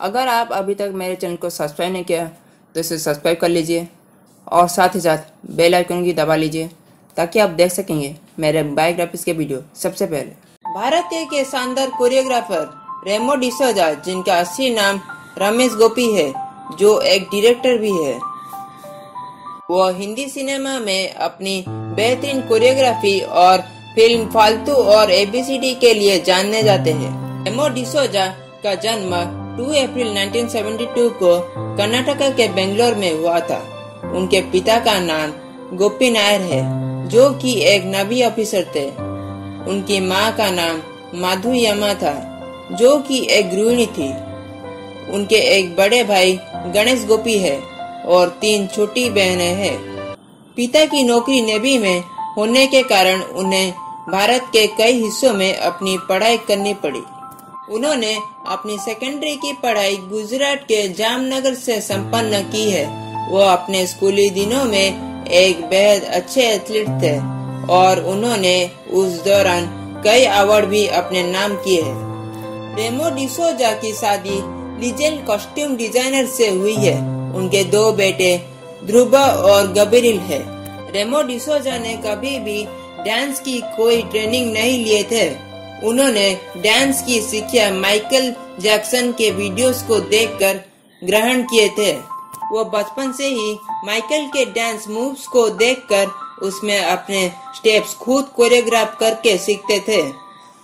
अगर आप अभी तक मेरे चैनल को सब्सक्राइब नहीं किया तो इसे सब्सक्राइब कर लीजिए और साथ ही साथ बेल आइकन की दबा लीजिए, ताकि आप देख सकेंगे मेरे बायोग्राफिक्स के वीडियो सबसे पहले। भारतीय के शानदार कोरियोग्राफर रेमो डिसोजा, जिनका असली नाम रमेश गोपी है, जो एक डायरेक्टर भी है। वो हिंदी सिनेमा में अपनी बेहतरीन कोरियोग्राफी और फ़िल्म फालतू और एबीसीडी के लिए जानने जाते हैं। रेमो डिसोजा का जन्म 2 अप्रैल 1972 को कर्नाटक के बेंगलोर में हुआ था। उनके पिता का नाम गोपी नायर है, जो कि एक नबी ऑफिसर थे। उनकी माँ का नाम माधु यमा था, जो कि एक गृहिणी थी। उनके एक बड़े भाई गणेश गोपी है और तीन छोटी बहनें हैं। पिता की नौकरी नेवी में होने के कारण उन्हें भारत के कई हिस्सों में अपनी पढ़ाई करनी पड़ी। उन्होंने अपनी सेकेंडरी की पढ़ाई गुजरात के जामनगर से संपन्न की है। वो अपने स्कूली दिनों में एक बेहद अच्छे एथलीट थे और उन्होंने उस दौरान कई अवार्ड भी अपने नाम किए हैं। रेमो डिसोजा की शादी लीजेंड कॉस्ट्यूम डिज़ाइनर से हुई है। उनके दो बेटे ध्रुव और गबरिल है। रेमो डिसोजा ने कभी भी डांस की कोई ट्रेनिंग नहीं लिए थे। उन्होंने डांस की शिक्षा माइकल जैक्सन के वीडियोस को देखकर ग्रहण किए थे। वो बचपन से ही माइकल के डांस मूव्स को देखकर उसमें अपने स्टेप्स खुद कोरियोग्राफ करके सीखते थे।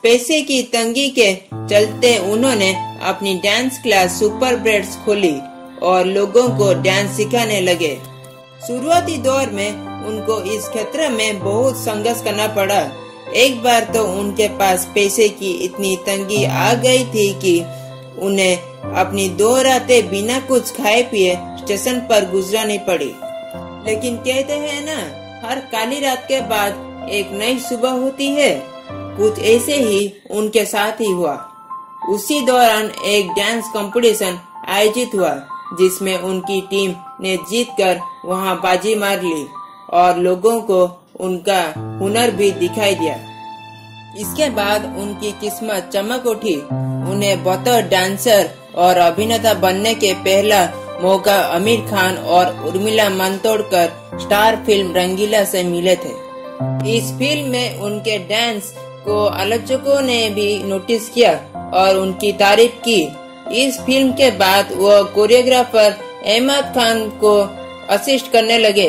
पैसे की तंगी के चलते उन्होंने अपनी डांस क्लास सुपर ब्रेड्स खोली और लोगों को डांस सिखाने लगे। शुरुआती दौर में उनको इस क्षेत्र में बहुत संघर्ष करना पड़ा। एक बार तो उनके पास पैसे की इतनी तंगी आ गई थी कि उन्हें अपनी दो रातें बिना कुछ खाए पिए स्टेशन पर गुजरानी पड़ी। लेकिन कहते हैं ना, हर काली रात के बाद एक नई सुबह होती है। कुछ ऐसे ही उनके साथ ही हुआ। उसी दौरान एक डांस कंपटीशन आयोजित हुआ, जिसमें उनकी टीम ने जीतकर वहाँ बाजी मार ली और लोगों को उनका हुनर भी दिखाई दिया। इसके बाद उनकी किस्मत चमक उठी। उन्हें बतौर डांसर और अभिनेता बनने के पहला मौका आमिर खान और उर्मिला मंतोड़कर स्टार फ़िल्म रंगीला से मिले थे। इस फ़िल्म में उनके डांस को आलोचकों ने भी नोटिस किया और उनकी तारीफ़ की। इस फ़िल्म के बाद वो कोरियोग्राफर अहमद खान को असिस्ट करने लगे।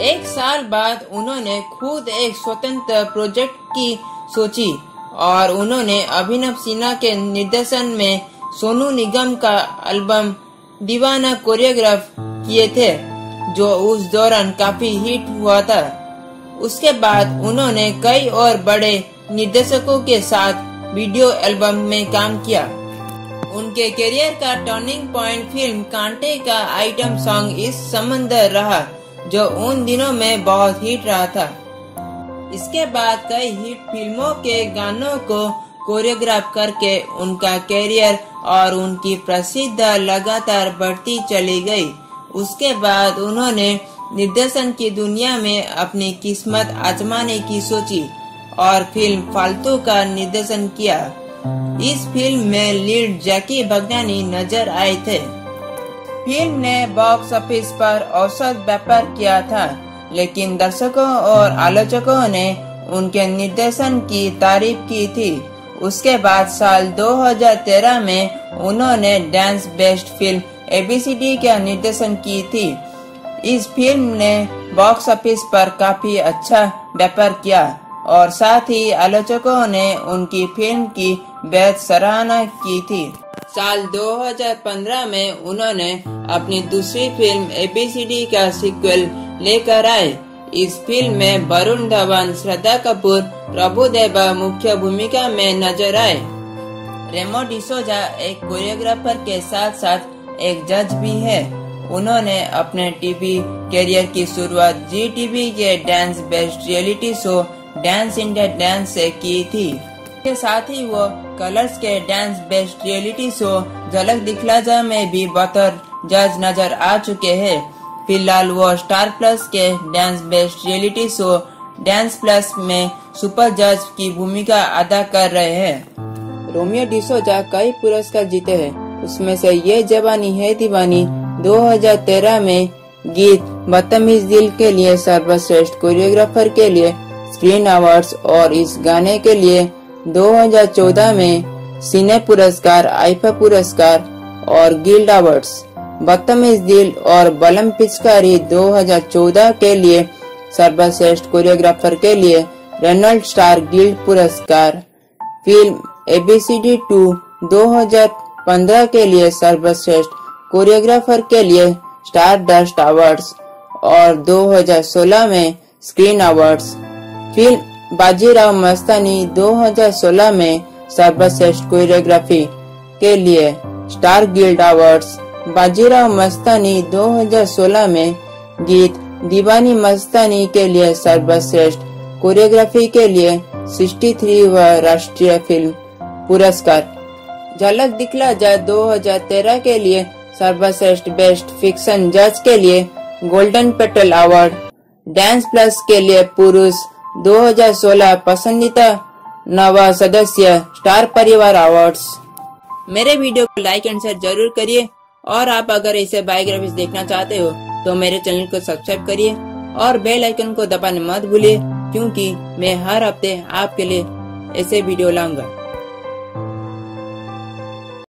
एक साल बाद उन्होंने खुद एक स्वतंत्र प्रोजेक्ट की सोची और उन्होंने अभिनव सिन्हा के निर्देशन में सोनू निगम का एल्बम दीवाना कोरियोग्राफ किए थे, जो उस दौरान काफ़ी हिट हुआ था। उसके बाद उन्होंने कई और बड़े निर्देशकों के साथ वीडियो एल्बम में काम किया। उनके करियर का टर्निंग पॉइंट फ़िल्म कांटे का आइटम सॉन्ग इस समंदर रहा। जो उन दिनों में बहुत हिट रहा था। इसके बाद कई हिट फ़िल्मों के गानों को कोरियोग्राफ करके उनका करियर और उनकी प्रसिद्ध लगातार बढ़ती चली गई। उसके बाद उन्होंने निर्देशन की दुनिया में अपनी किस्मत आजमाने की सोची और फ़िल्म फालतू का निर्देशन किया। इस फ़िल्म में लीड जैकी भगनानी नज़र आए थे। फ़िल्म ने बॉक्स ऑफ़िस पर औसत व्यापार किया था, लेकिन दर्शकों और आलोचकों ने उनके निर्देशन की तारीफ़ की थी। उसके बाद साल 2013 में उन्होंने डांस बेस्ड फ़िल्म एबीसीडी का निर्देशन की थी। इस फ़िल्म ने बॉक्स ऑफ़िस पर काफ़ी अच्छा व्यापार किया और साथ ही आलोचकों ने उनकी फ़िल्म की बेहद सराहना की थी। साल 2015 में उन्होंने अपनी दूसरी फ़िल्म एबीसीडी का सीक्वल लेकर आए। इस फ़िल्म में वरुण धवन, श्रद्धा कपूर, प्रभु देवा मुख्य भूमिका में नज़र आए। रेमो डिसोजा एक कोरियोग्राफर के साथ साथ एक जज भी है। उन्होंने अपने टीवी करियर की शुरुआत जी टीवी के dance based reality show Dance India Dance से की थी। के साथ ही वो कलर्स के डांस बेस्ड रियलिटी शो झलक दिखला जा में भी बतौर जज नज़र आ चुके हैं। फ़िलहाल वो स्टार प्लस के dance based reality show, Dance Plus में सुपर जज की भूमिका अदा कर रहे हैं। रोमियो डिसोजा कई पुरस्कार जीते हैं। उसमें से ये जवानी है दीवानी। 2013 में गीत बदतमीज दिल के लिए सर्वश्रेष्ठ कोरियोग्राफर के लिए, स्क्रीन अवार्ड्स और इस गाने के लिए 2014 में सिने पुरस्कार, आईफा पुरस्कार और गिल्ड अवार्ड्स। बदतमीज दिल और बलम पिचकारी 2014 के लिए सर्वश्रेष्ठ कोरियोग्राफर के लिए रेनल्ड स्टार गिल्ड पुरस्कार। फ़िल्म एबीसीडी टू 2015 के लिए सर्वश्रेष्ठ कोरियोग्राफर के लिए स्टार डस्ट अवार्ड्स और 2016 में screen awards. Film Bajirao Mastani 2016 में सर्वश्रेष्ठ कोरियोग्राफी के लिए Star Guild awards. Bajirao Mastani 2016 में गीत दीवानी मस्तानी के लिए सर्वश्रेष्ठ, कोरियोग्राफी के लिए 63 व राष्ट्रीय फ़िल्म पुरस्कार। झलक दिखला जा 2013 के लिए सर्वश्रेष्ठ बेस्ट फिक्शन जज के लिए golden petal award. Dance Plus के लिए पुरुष 2016 पसंदीदा नवा सदस्य स्टार परिवार अवार्ड्स। मेरे वीडियो को लाइक एंड शेयर ज़रूर करिए। और आप अगर ऐसे बायोग्राफी देखना चाहते हो तो मेरे चैनल को सब्सक्राइब करिए और बेल आइकन को दबाने मत भूलिए, क्योंकि मैं हर हफ़्ते आपके लिए ऐसे वीडियो लाऊँगा।